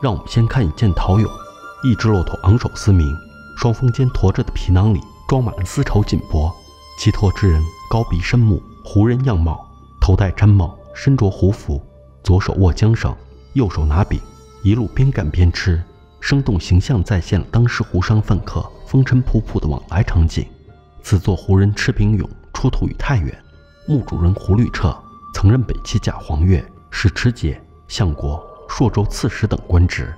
让我们先看一件陶俑。一只骆驼昂首嘶鸣，双峰间驮着的皮囊里装满了丝绸锦帛。骑驼之人高鼻深目，胡人样貌，头戴毡帽，身着胡服，左手握缰绳，右手拿柄，一路边赶边吃，生动形象再现了当时胡商贩客风尘仆仆的往来场景。此座胡人吃饼俑出土于太原，墓主人胡律彻曾任北齐假黄钺、使持节、相国、朔州刺史等官职。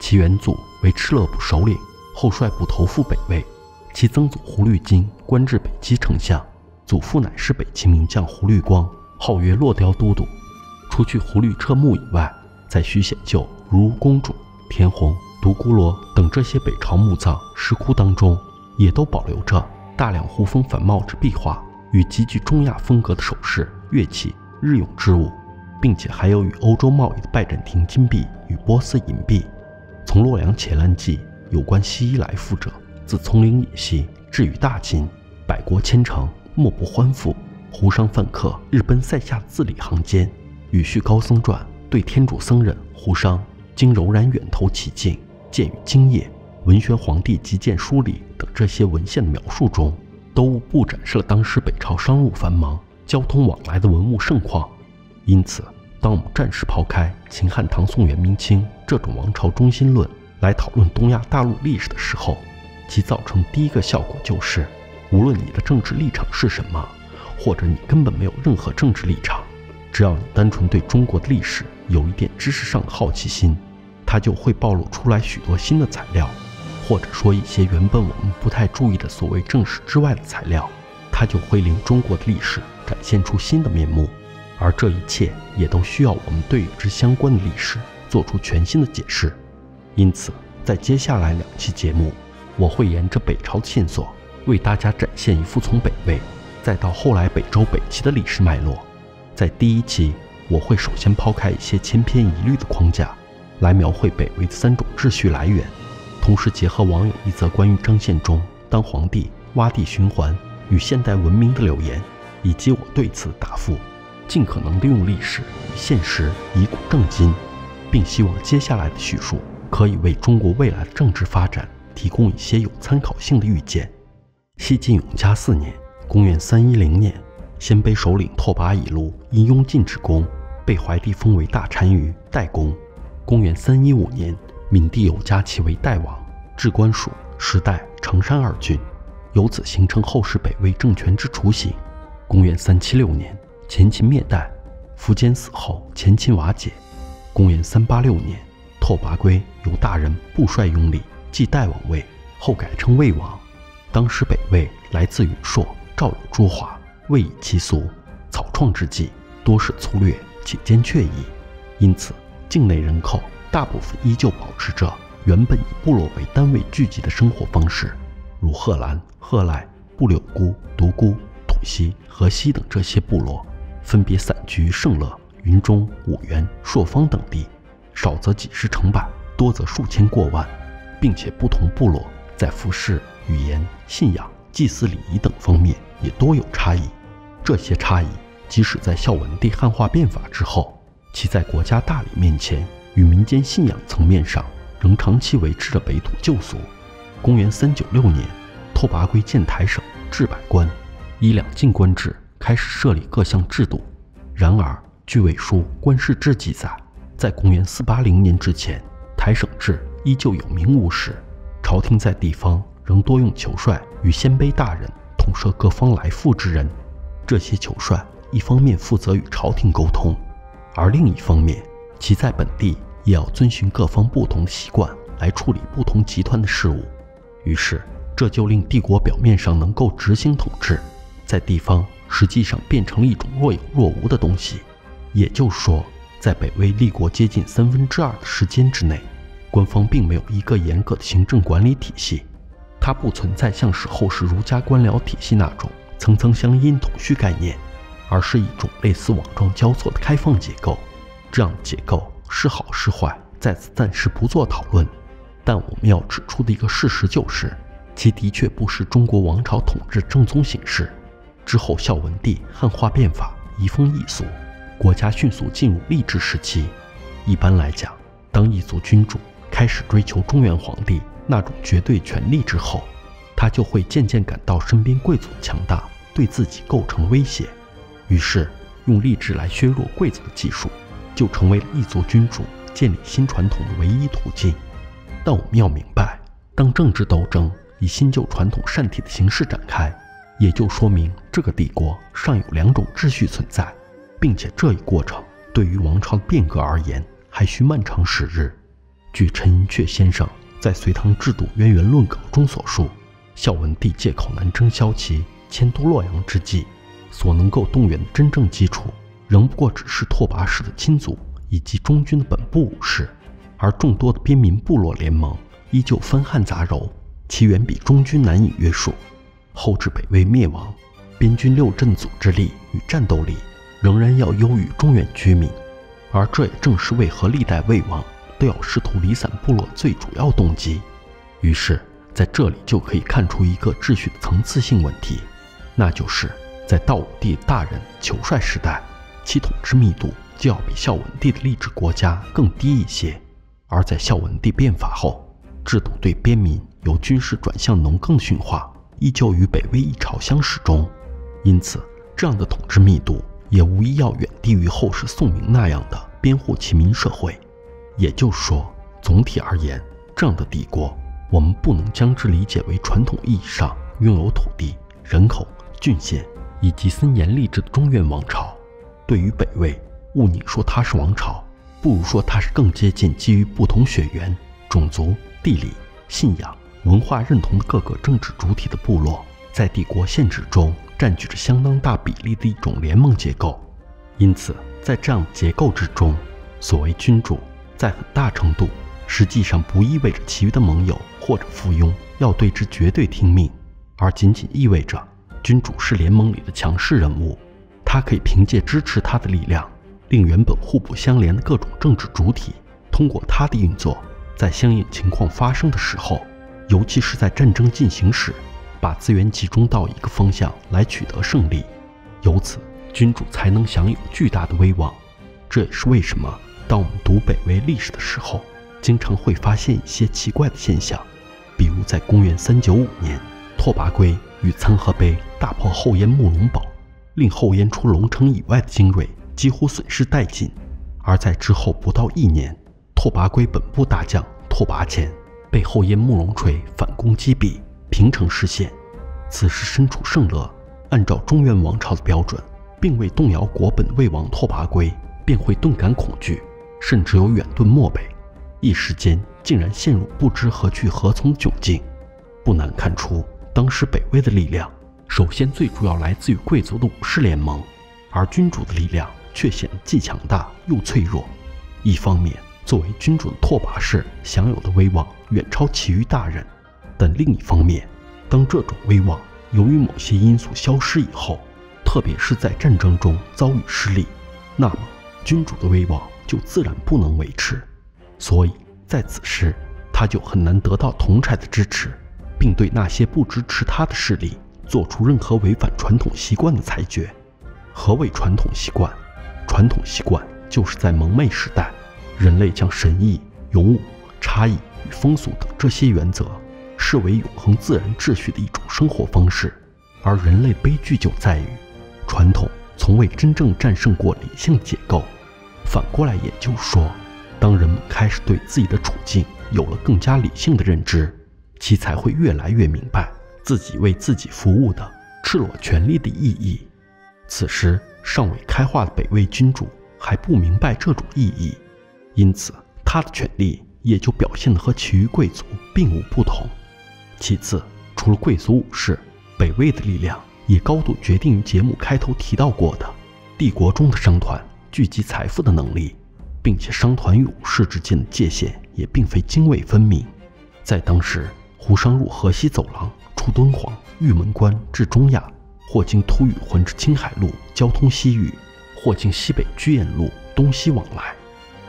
其元祖为敕勒部首领，后率部投附北魏。其曾祖胡律金官至北齐丞相，祖父乃是北齐名将胡律光，号曰落雕都督。除去胡律彻墓以外，在徐显旧、如公主、田弘、独孤罗等这些北朝墓葬石窟当中，也都保留着大量胡风繁茂之壁画与极具中亚风格的首饰、乐器、日用之物，并且还有与欧洲贸易的拜占庭金币与波斯银币。从洛阳伽蓝记有关西医来复者，自丛林以西至于大秦，百国千城莫不欢赴。胡商饭客日奔塞下字里行间，与续高僧传对天主僧人胡商经柔然远投其境，见于经业文宣皇帝极简书里等这些文献的描述中，都无不展示了当时北朝商务繁忙、交通往来的文物盛况。因此。当我们暂时抛开秦汉唐宋元明清这种王朝中心论来讨论东亚大陆历史的时候，其造成第一个效果就是，无论你的政治立场是什么，或者你根本没有任何政治立场，只要你单纯对中国的历史有一点知识上的好奇心，它就会暴露出来许多新的材料，或者说一些原本我们不太注意的所谓正史之外的材料，它就会令中国的历史展现出新的面目。而这一切也都需要我们对与之相关的历史做出全新的解释。因此，在接下来两期节目，我会沿着北朝的线索，为大家展现一幅从北魏再到后来北周、北齐的历史脉络。在第一期，我会首先抛开一些千篇一律的框架，来描绘北魏的三种秩序来源，同时结合网友一则关于张献忠当皇帝挖地循环与现代文明的留言，以及我对此的答复。尽可能利用历史与现实以古证今，并希望接下来的叙述可以为中国未来的政治发展提供一些有参考性的预见。西晋永嘉四年（公元310年），鲜卑首领拓跋以卢因拥晋之功，被怀帝封为大单于代公。公元315年，闵帝又加其为代王，置官署、时代、成山二郡，由此形成后世北魏政权之雏形。公元376年。前秦灭代，苻坚死后，前秦瓦解。公元三八六年，拓跋圭由大人不率拥立，继代王位，后改称魏王。当时北魏来自允朔，赵有诸华，魏以其俗，草创之际，多是粗略且兼确矣。因此，境内人口大部分依旧保持着原本以部落为单位聚集的生活方式，如贺兰、贺赖、布柳姑、独孤、土西、河西等这些部落。分别散居盛乐、云中、五原、朔方等地，少则几十成百，多则数千过万，并且不同部落在服饰、语言、信仰、祭祀礼仪等方面也多有差异。这些差异，即使在孝文帝汉化变法之后，其在国家大礼面前与民间信仰层面上仍长期维持着北土旧俗。公元三九六年，拓跋圭建台省，置百官，以两晋官制。开始设立各项制度，然而据《魏书·官世志》记载，在公元四八零年之前，台省制依旧有名无实，朝廷在地方仍多用酋帅与鲜卑大人统摄各方来赴之人。这些酋帅一方面负责与朝廷沟通，而另一方面，其在本地也要遵循各方不同的习惯来处理不同集团的事务。于是，这就令帝国表面上能够执行统治，在地方。实际上变成了一种若有若无的东西，也就是说，在北魏立国接近三分之二的时间之内，官方并没有一个严格的行政管理体系，它不存在像是后世儒家官僚体系那种层层相因统序概念，而是一种类似网状交错的开放结构。这样的结构是好是坏，在此暂时不做讨论。但我们要指出的一个事实就是，其的确不是中国王朝统治正宗形式。之后，孝文帝汉化变法，移风易俗，国家迅速进入吏治时期。一般来讲，当异族君主开始追求中原皇帝那种绝对权力之后，他就会渐渐感到身边贵族的强大对自己构成威胁，于是用吏治来削弱贵族的技术，就成为了异族君主建立新传统的唯一途径。但我们要明白，当政治斗争以新旧传统善体的形式展开，也就说明这个帝国尚有两种秩序存在，并且这一过程对于王朝的变革而言还需漫长时日。据陈寅恪先生在《隋唐制度渊源论稿》中所述，孝文帝借口南征骁骑、迁都洛阳之际，所能够动员的真正基础，仍不过只是拓跋氏的亲族以及中军的本部武士。而众多的边民部落联盟依旧纷悍杂糅，其远比中军难以约束。后至北魏灭亡，边军六镇组织力与战斗力仍然要优于中原居民，而这也正是为何历代魏王都要试图离散部落最主要动机。于是，在这里就可以看出一个秩序的层次性问题，那就是在道武帝大人求帅时代，其统治密度就要比孝文帝的吏治国家更低一些。而在孝文帝变法后，制度对边民由军事转向农耕驯化，依旧与北魏一朝相始终。因此，这样的统治密度也无疑要远低于后世宋明那样的边户齐民社会。也就是说，总体而言，这样的帝国，我们不能将之理解为传统意义上拥有土地、人口、郡县以及森严吏治的中原王朝。对于北魏，勿宁说它是王朝。不如说，它是更接近基于不同血缘、种族、地理、信仰、文化认同的各个政治主体的部落，在帝国限制中占据着相当大比例的一种联盟结构。因此，在这样的结构之中，所谓君主，在很大程度实际上不意味着其余的盟友或者附庸要对之绝对听命，而仅仅意味着君主是联盟里的强势人物，他可以凭借支持他的力量。令原本互不相连的各种政治主体，通过他的运作，在相应情况发生的时候，尤其是在战争进行时，把资源集中到一个方向来取得胜利，由此君主才能享有巨大的威望。这也是为什么当我们读北魏历史的时候，经常会发现一些奇怪的现象，比如在公元三九五年，拓跋圭与参合碑大破后燕慕容宝，令后燕除龙城以外的精锐。几乎损失殆尽，而在之后不到一年，拓跋圭本部大将拓跋虔被后燕慕容垂反攻击毙，平城失陷。此时身处盛乐，按照中原王朝的标准，并未动摇国本魏王拓跋圭，便会顿感恐惧，甚至有远遁漠北，一时间竟然陷入不知何去何从的窘境。不难看出，当时北魏的力量，首先最主要来自于贵族的武士联盟，而君主的力量。却显得既强大又脆弱。一方面，作为君主的拓跋氏享有的威望远超其余大人；但另一方面，当这种威望由于某些因素消失以后，特别是在战争中遭遇失利，那么君主的威望就自然不能维持。所以，在此时，他就很难得到同柴的支持，并对那些不支持他的势力做出任何违反传统习惯的裁决。何谓传统习惯？传统习惯就是在蒙昧时代，人类将神意、勇武、差异与风俗等这些原则视为永恒自然秩序的一种生活方式。而人类悲剧就在于，传统从未真正战胜过理性结构。反过来，也就是说，当人们开始对自己的处境有了更加理性的认知，其才会越来越明白自己为自己服务的赤裸权利的意义。此时。尚未开化的北魏君主还不明白这种意义，因此他的权力也就表现得和其余贵族并无不同。其次，除了贵族武士，北魏的力量也高度决定于节目开头提到过的帝国中的商团聚集财富的能力，并且商团与武士之间的界限也并非泾渭分明。在当时，胡商入河西走廊，出敦煌，玉门关至中亚。或经突厥浑之青海路交通西域，或经西北居延路东西往来。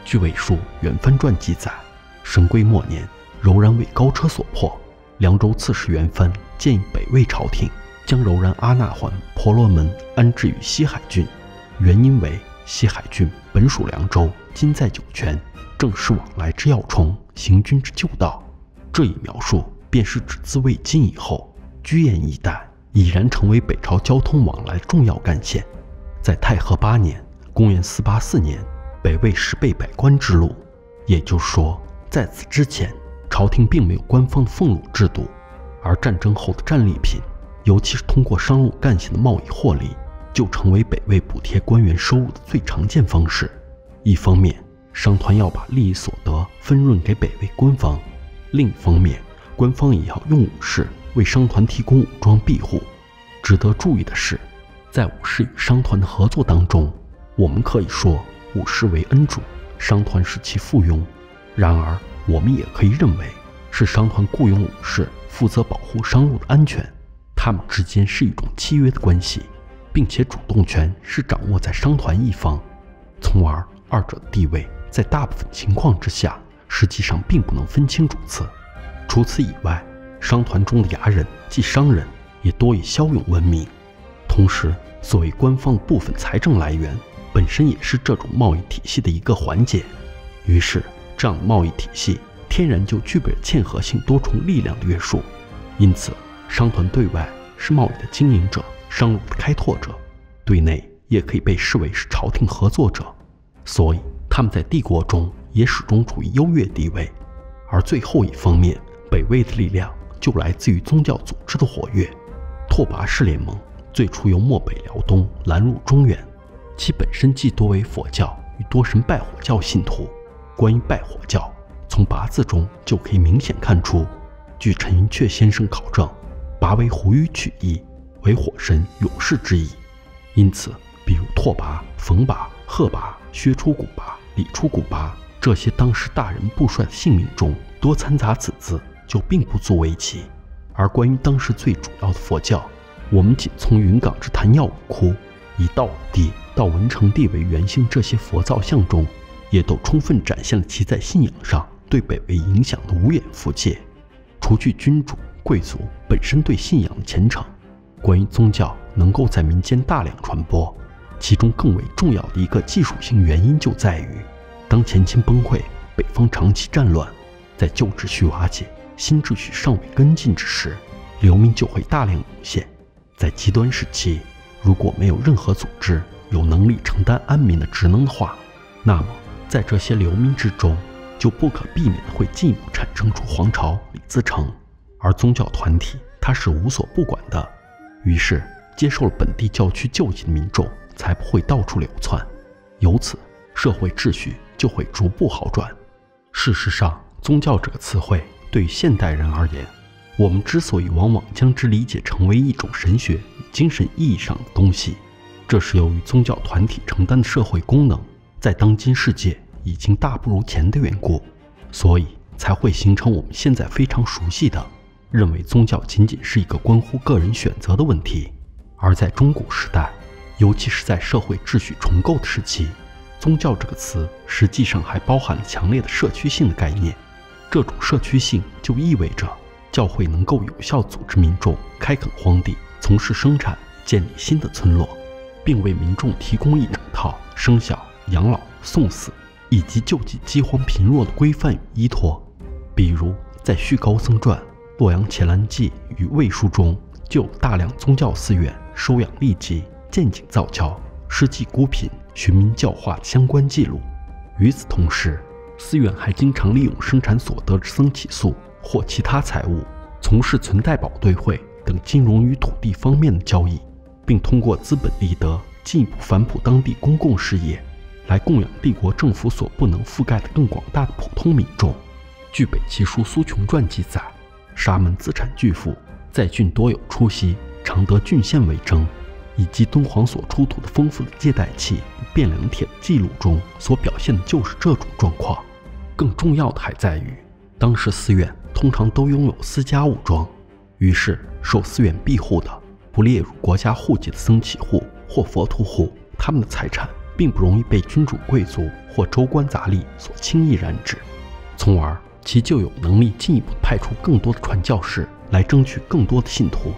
据韦书《元藩传》记载，神龟末年，柔然为高车所破。凉州刺史元藩建议北魏朝廷将柔然阿那环婆罗门安置于西海郡，原因为西海郡本属凉州，今在酒泉，正是往来之要冲，行军之旧道。这一描述便是指自魏晋以后，居延一带已然成为北朝交通往来重要干线。在太和八年（公元484年），北魏十备百官之路，也就是说，在此之前，朝廷并没有官方的俸禄制度，而战争后的战利品，尤其是通过商路干线的贸易获利，就成为北魏补贴官员收入的最常见方式。一方面，商团要把利益所得分润给北魏官方；另一方面，官方也要用武士为商团提供武装庇护。值得注意的是，在武士与商团的合作当中，我们可以说武士为恩主，商团是其附庸；然而，我们也可以认为是商团雇佣武士负责保护商路的安全，他们之间是一种契约的关系，并且主动权是掌握在商团一方，从而。二者的地位在大部分情况之下，实际上并不能分清主次。除此以外，商团中的牙人即商人也多以骁勇闻名。同时，所谓官方的部分财政来源，本身也是这种贸易体系的一个环节。于是，这样的贸易体系天然就具备了嵌合性多重力量的约束。因此，商团对外是贸易的经营者、商路的开拓者，对内也可以被视为是朝廷合作者。所以，他们在帝国中也始终处于优越地位。而最后一方面，北魏的力量就来自于宗教组织的活跃。拓跋氏联盟最初由漠北辽东拦入中原，其本身既多为佛教与多神拜火教信徒。关于拜火教，从八字中就可以明显看出。据陈寅恪先生考证，跋为胡语取义，为火神勇士之意。因此，比如拓跋、冯跋、贺拔。薛出古拔、李出古拔这些当时大人部帅的姓名中多掺杂“此”字，就并不足为奇。而关于当时最主要的佛教，我们仅从云冈之昙曜五窟，以道武帝到文成帝为原型这些佛造像中，也都充分展现了其在信仰上对北魏影响的无远弗届。除去君主贵族本身对信仰的虔诚，关于宗教能够在民间大量传播。其中更为重要的一个技术性原因就在于，当前秦崩溃，北方长期战乱，在旧秩序瓦解、新秩序尚未跟进之时，流民就会大量涌现。在极端时期，如果没有任何组织有能力承担安民的职能的话，那么在这些流民之中，就不可避免的会进一步产生出皇朝、李自成，而宗教团体它是无所不管的。于是，接受了本地教区救济的民众。才不会到处流窜，由此社会秩序就会逐步好转。事实上，宗教这个词汇对现代人而言，我们之所以往往将之理解成为一种神学与精神意义上的东西，这是由于宗教团体承担的社会功能在当今世界已经大不如前的缘故，所以才会形成我们现在非常熟悉的认为宗教仅仅是一个关乎个人选择的问题。而在中古时代。尤其是在社会秩序重构的时期，宗教这个词实际上还包含了强烈的社区性的概念。这种社区性就意味着教会能够有效组织民众开垦荒地、从事生产、建立新的村落，并为民众提供一整套生小、养老、送死以及救济饥荒贫弱的规范与依托。比如在《续高僧传》《洛阳伽蓝记》与《魏书》中，就有大量宗教寺院收养痢疾。建井造桥、施济孤贫、寻民教化相关记录。与此同时，寺院还经常利用生产所得之僧起诉或其他财物，从事存贷保兑会等金融与土地方面的交易，并通过资本利得进一步反哺当地公共事业，来供养帝国政府所不能覆盖的更广大的普通民众。据北齐书苏琼传记载，沙门资产巨富，在郡多有出息，常得郡县为征。以及敦煌所出土的丰富的借贷器、汴梁帖记录中所表现的就是这种状况。更重要的还在于，当时寺院通常都拥有私家武装，于是受寺院庇护的、不列入国家户籍的僧乞户或佛徒户，他们的财产并不容易被君主贵族或州官杂吏所轻易染指，从而其就有能力进一步派出更多的传教士来争取更多的信徒。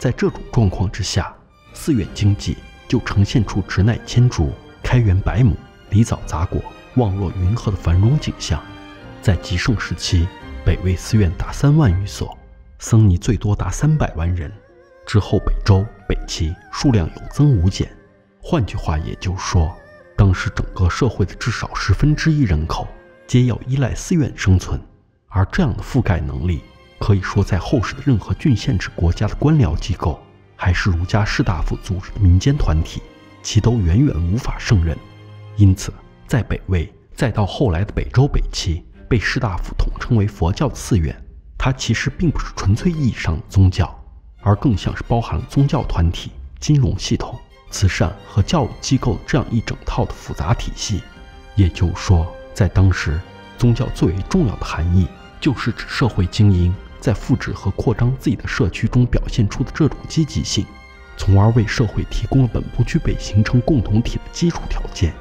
在这种状况之下。寺院经济就呈现出直乃千株、开元百亩、梨枣杂果、望若云河的繁荣景象。在极盛时期，北魏寺院达三万余所，僧尼最多达三百万人。之后，北周、北齐数量有增无减。换句话也就是说，当时整个社会的至少十分之一人口，皆要依赖寺院生存。而这样的覆盖能力，可以说在后世的任何郡县制国家的官僚机构，还是儒家士大夫组织的民间团体，其都远远无法胜任。因此，在北魏，再到后来的北周、北齐。被士大夫统称为佛教的寺院，它其实并不是纯粹意义上的宗教，而更像是包含了宗教团体、金融系统、慈善和教育机构这样一整套的复杂体系。也就是说，在当时，宗教最为重要的含义就是指社会精英在复制和扩张自己的社区中表现出的这种积极性，从而为社会提供了本不具备形成共同体的基础条件。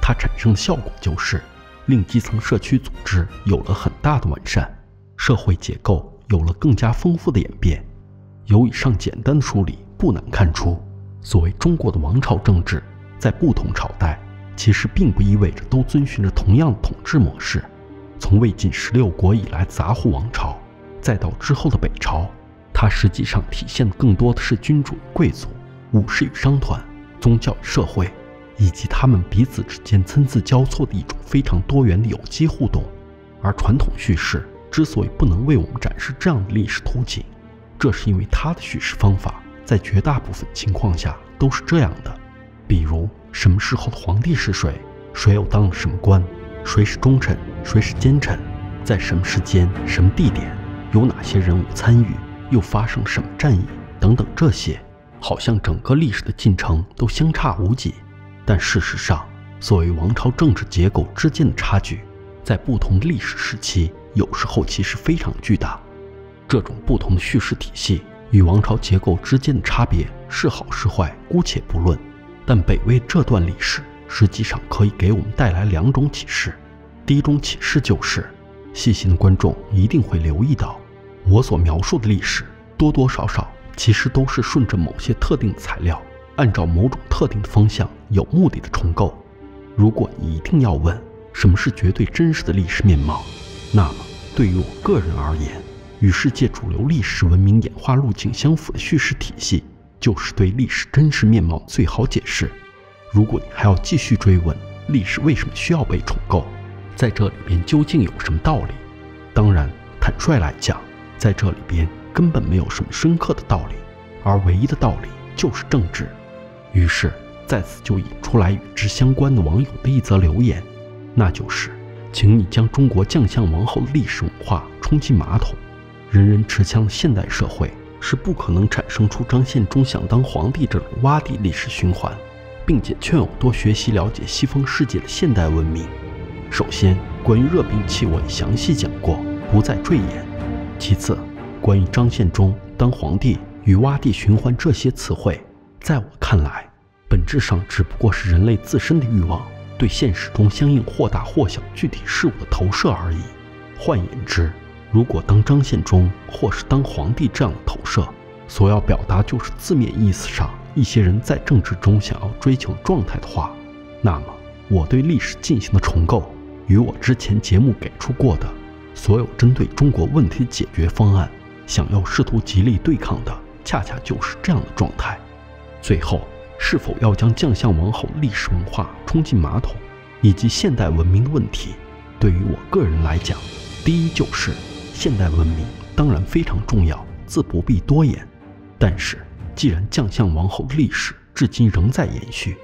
它产生的效果就是。令基层社区组织有了很大的完善，社会结构有了更加丰富的演变。由以上简单的梳理，不难看出，所谓中国的王朝政治，在不同朝代其实并不意味着都遵循着同样的统治模式。从魏晋十六国以来杂户王朝，再到之后的北朝，它实际上体现的更多的是君主、贵族、武士与商团、宗教与社会。以及他们彼此之间参差交错的一种非常多元的有机互动，而传统叙事之所以不能为我们展示这样的历史图景，这是因为他的叙事方法在绝大部分情况下都是这样的：比如什么时候的皇帝是谁，谁又当了什么官，谁是忠臣，谁是奸臣，在什么时间、什么地点，有哪些人物参与，又发生什么战役等等，这些好像整个历史的进程都相差无几。但事实上，所谓王朝政治结构之间的差距，在不同的历史时期，有时候其实非常巨大。这种不同的叙事体系与王朝结构之间的差别是好是坏，姑且不论。但北魏这段历史实际上可以给我们带来两种启示。第一种启示就是，细心的观众一定会留意到，我所描述的历史多多少少其实都是顺着某些特定的材料。按照某种特定的方向，有目的的重构。如果你一定要问什么是绝对真实的历史面貌，那么对于我个人而言，与世界主流历史文明演化路径相符的叙事体系，就是对历史真实面貌最好解释。如果你还要继续追问历史为什么需要被重构，在这里边究竟有什么道理？当然，坦率来讲，在这里边根本没有什么深刻的道理，而唯一的道理就是政治。于是，在此就引出来与之相关的网友的一则留言，那就是：请你将中国将相王后的历史文化冲进马桶。人人持枪的现代社会是不可能产生出张献忠想当皇帝这种洼地历史循环，并且劝我多学习了解西方世界的现代文明。首先，关于热兵器我已详细讲过，不再赘言。其次，关于张献忠当皇帝与洼地循环这些词汇。在我看来，本质上只不过是人类自身的欲望对现实中相应或大或小具体事物的投射而已。换言之，如果当张献忠或是当皇帝这样的投射，所要表达就是字面意思上一些人在政治中想要追求状态的话，那么我对历史进行的重构，与我之前节目给出过的所有针对中国问题解决方案，想要试图极力对抗的，恰恰就是这样的状态。最后，是否要将将相王侯历史文化冲进马桶，以及现代文明的问题，对于我个人来讲，第一就是现代文明当然非常重要，自不必多言。但是，既然将相王后的历史至今仍在延续，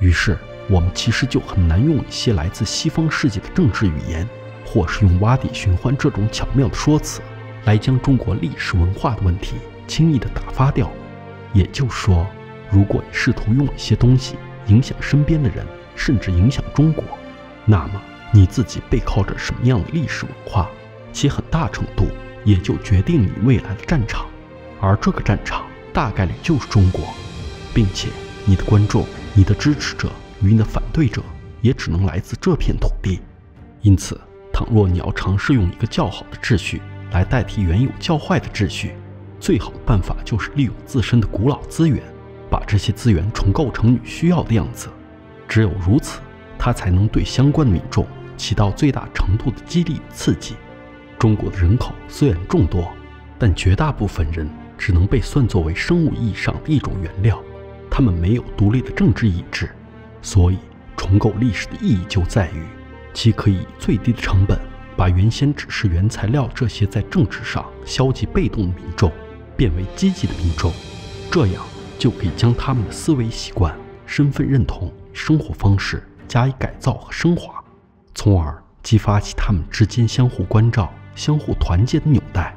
于是我们其实就很难用一些来自西方世界的政治语言，或是用洼地循环这种巧妙的说辞，来将中国历史文化的问题轻易的打发掉。也就是说。如果你试图用一些东西影响身边的人，甚至影响中国，那么你自己背靠着什么样的历史文化，其很大程度也就决定你未来的战场，而这个战场大概率就是中国，并且你的观众、你的支持者与你的反对者也只能来自这片土地。因此，倘若你要尝试用一个较好的秩序来代替原有较坏的秩序，最好的办法就是利用自身的古老资源。把这些资源重构成你需要的样子，只有如此，它才能对相关的民众起到最大程度的激励刺激。中国的人口虽然众多，但绝大部分人只能被算作为生物意义上的一种原料，他们没有独立的政治意志。所以，重构历史的意义就在于，其可以最低的成本，把原先只是原材料这些在政治上消极被动的民众，变为积极的民众，这样就可以将他们的思维习惯、身份认同、生活方式加以改造和升华，从而激发起他们之间相互关照。相互团结的纽带，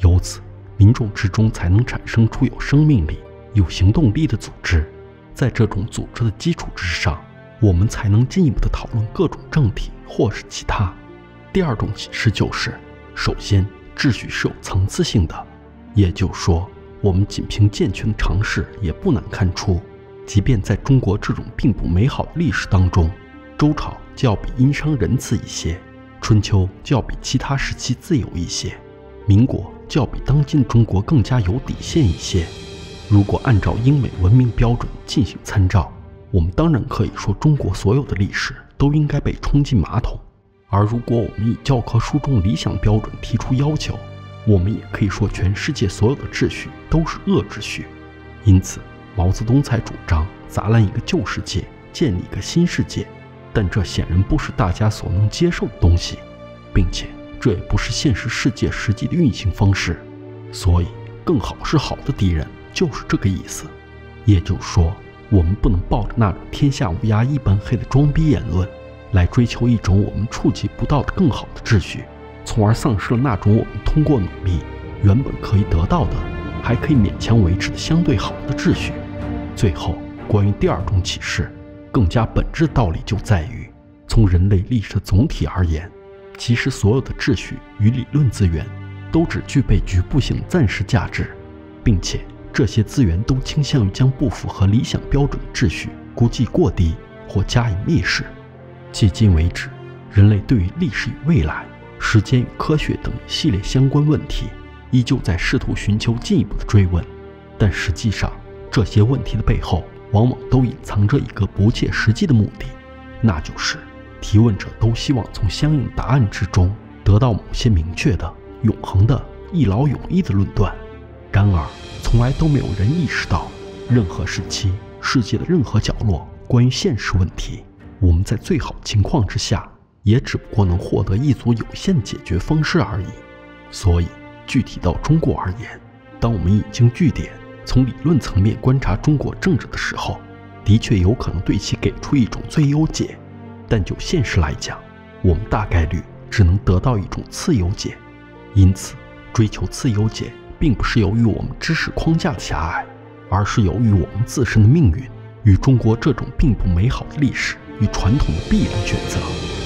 由此，民众之中才能产生出有生命力、有行动力的组织。在这种组织的基础之上，我们才能进一步的讨论各种政体或是其他。第二种启示就是：首先，秩序是有层次性的，也就是说，我们仅凭健全的常识也不难看出，即便在中国这种并不美好的历史当中，周朝就要比殷商仁慈一些。春秋就要比其他时期自由一些，民国就要比当今中国更加有底线一些。如果按照英美文明标准进行参照，我们当然可以说中国所有的历史都应该被冲进马桶；而如果我们以教科书中理想标准提出要求，我们也可以说全世界所有的秩序都是恶秩序。因此，毛泽东才主张砸烂一个旧世界，建立一个新世界。但这显然不是大家所能接受的东西，并且这也不是现实世界实际的运行方式。所以，更好是好的敌人就是这个意思。也就是说，我们不能抱着那种天下乌鸦一般黑的装逼言论，来追求一种我们触及不到的更好的秩序，从而丧失了那种我们通过努力原本可以得到的，还可以勉强维持的相对好的秩序。最后，关于第二种启示。更加本质道理就在于，从人类历史的总体而言，其实所有的秩序与理论资源都只具备局部性暂时价值，并且这些资源都倾向于将不符合理想标准的秩序估计过低或加以蔑视。迄今为止，人类对于历史与未来、时间与科学等一系列相关问题，依旧在试图寻求进一步的追问，但实际上这些问题的背后。往往都隐藏着一个不切实际的目的，那就是提问者都希望从相应答案之中得到某些明确的、永恒的、一劳永逸的论断。然而，从来都没有人意识到，任何时期、世界的任何角落，关于现实问题，我们在最好情况之下，也只不过能获得一组有限解决方式而已。所以，具体到中国而言，当我们已经据点。从理论层面观察中国政治的时候，的确有可能对其给出一种最优解，但就现实来讲，我们大概率只能得到一种次优解。因此，追求次优解，并不是由于我们知识框架的狭隘，而是由于我们自身的命运与中国这种并不美好的历史与传统的必然选择。